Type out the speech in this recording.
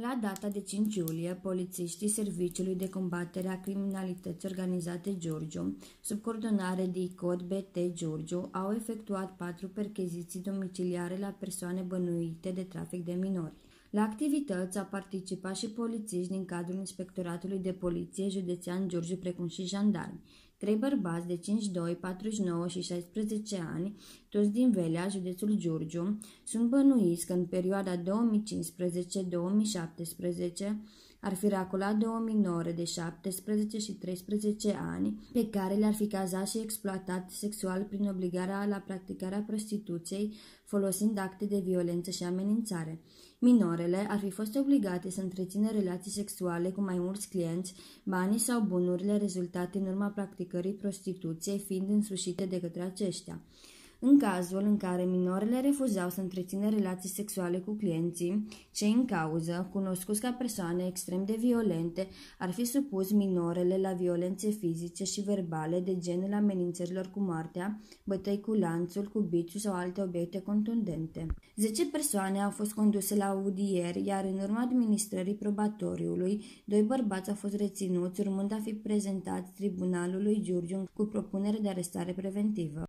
La data de 5 iulie, polițiștii Serviciului de Combatere a Criminalității Organizate Giurgiu, sub coordonare de ICOD BT Giurgiu, au efectuat patru percheziții domiciliare la persoane bănuite de trafic de minori. La activități au participat și polițiști din cadrul Inspectoratului de Poliție Județean Giurgiu, precum și jandarmi. Trei bărbați de 52, 49 și 16 ani, toți din Velea, județul Giurgiu, sunt bănuiți că în perioada 2015-2017 ar fi racolat două minore de 17 și 13 ani, pe care le-ar fi cazat și exploatat sexual prin obligarea la practicarea prostituției, folosind acte de violență și amenințare. Minorele ar fi fost obligate să întrețină relații sexuale cu mai mulți clienți, banii sau bunurile rezultate în urma practicării prostituției fiind însușite de către aceștia. În cazul în care minorele refuzau să întrețină relații sexuale cu clienții, cei în cauză, cunoscuți ca persoane extrem de violente, ar fi supus minorele la violențe fizice și verbale de genul amenințărilor cu moartea, bătăi cu lanțul, cu biciu sau alte obiecte contundente. Zece persoane au fost conduse la audier, iar în urma administrării probatoriului, doi bărbați au fost reținuți, urmând a fi prezentați tribunalului Giurgiu cu propunere de arestare preventivă.